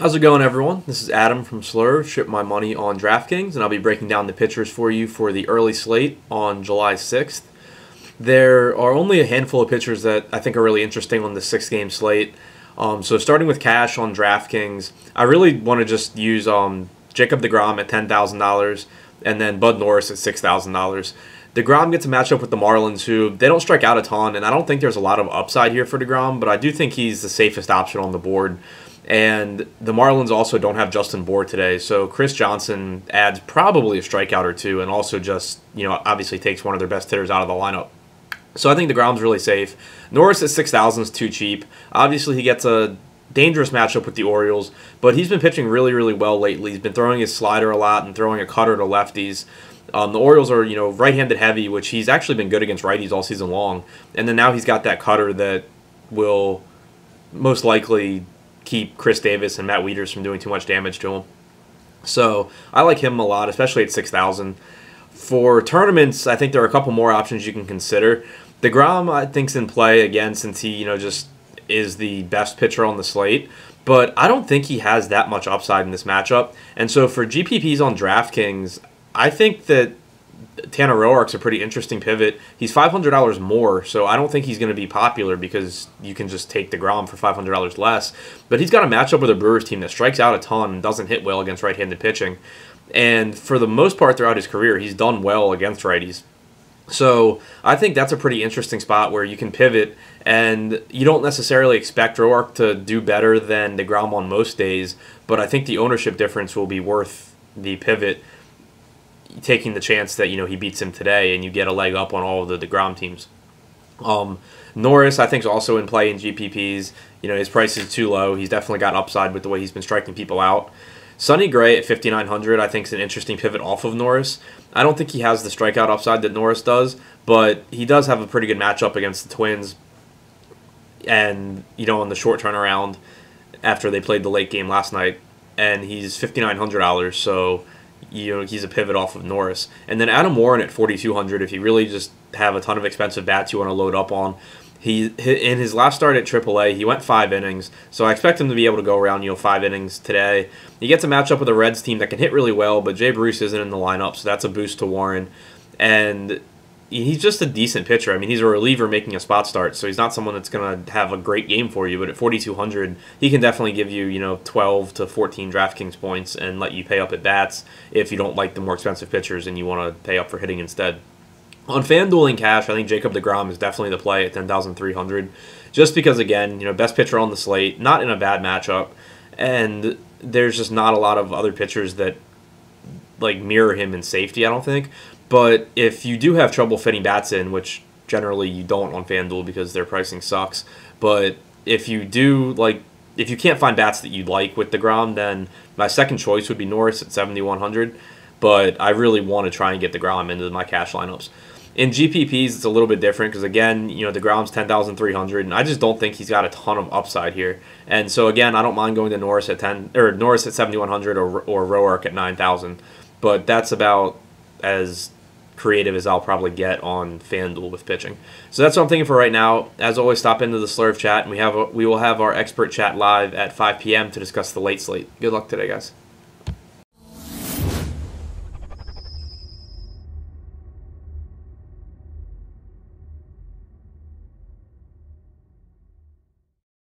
How's it going, everyone? This is Adam from Slurv, Ship My Money on DraftKings, and I'll be breaking down the pitchers for you for the early slate on July 6th. There are only a handful of pitchers that I think are really interesting on the six game slate. Um, so, starting with cash on DraftKings, I really want to just use um, Jacob DeGrom at $10,000 and then Bud Norris at $6,000. DeGrom gets a matchup with the Marlins, who they don't strike out a ton, and I don't think there's a lot of upside here for DeGrom, but I do think he's the safest option on the board. And the Marlins also don't have Justin Bour today, so Chris Johnson adds probably a strikeout or two, and also just you know obviously takes one of their best hitters out of the lineup. So I think Degrom's really safe. Norris at six thousand is too cheap. Obviously he gets a dangerous matchup with the Orioles, but he's been pitching really really well lately. He's been throwing his slider a lot and throwing a cutter to lefties. Um, the Orioles are, you know, right-handed heavy, which he's actually been good against righties all season long. And then now he's got that cutter that will most likely keep Chris Davis and Matt Wieters from doing too much damage to him. So I like him a lot, especially at 6,000. For tournaments, I think there are a couple more options you can consider. DeGrom, I think's in play again since he, you know, just is the best pitcher on the slate. But I don't think he has that much upside in this matchup. And so for GPPs on DraftKings, I think that Tanner Roark's a pretty interesting pivot. He's five hundred dollars more, so I don't think he's going to be popular because you can just take Degrom for five hundred dollars less. But he's got a matchup with a Brewers team that strikes out a ton and doesn't hit well against right-handed pitching. And for the most part throughout his career, he's done well against righties. So I think that's a pretty interesting spot where you can pivot, and you don't necessarily expect Roark to do better than Degrom on most days. But I think the ownership difference will be worth the pivot taking the chance that you know he beats him today and you get a leg up on all of the Degrom teams. Um, Norris, I think, is also in play in GPPs. You know his price is too low. He's definitely got upside with the way he's been striking people out. Sonny Gray at 5,900, I think, is an interesting pivot off of Norris. I don't think he has the strikeout upside that Norris does, but he does have a pretty good matchup against the Twins. And, you know, on the short turnaround after they played the late game last night, and he's $5,900, so you know he's a pivot off of Norris. And then Adam Warren at 4200 if you really just have a ton of expensive bats you want to load up on. He in his last start at AAA, he went five innings, so I expect him to be able to go around you know five innings today. He gets a matchup with a Reds team that can hit really well, but Jay Bruce isn't in the lineup, so that's a boost to Warren. And he's just a decent pitcher. I mean, he's a reliever making a spot start, so he's not someone that's going to have a great game for you. But at 4,200, he can definitely give you, you know, 12 to 14 DraftKings points and let you pay up at bats if you don't like the more expensive pitchers and you want to pay up for hitting instead. On FanDuel and cash, I think Jacob DeGrom is definitely the play at 10,300, just because again, you know, best pitcher on the slate, not in a bad matchup, and there's just not a lot of other pitchers that like mirror him in safety. I don't think. But if you do have trouble fitting bats in, which generally you don't on FanDuel because their pricing sucks, but if you do like if you can't find bats that you like with the DeGrom, then my second choice would be Norris at 7100. But I really want to try and get the DeGrom into my cash lineups. In GPPs, it's a little bit different because again, you know, DeGrom's 10,300, and I just don't think he's got a ton of upside here. And so again, I don't mind going to Norris at 10 or Norris at 7100 or or Roark at 9,000, but that's about as creative as I'll probably get on FanDuel with pitching. So that's what I'm thinking for right now. As always, stop into the Slurv chat, and we have a, we will have our expert chat live at 5 p.m. to discuss the late slate. Good luck today, guys.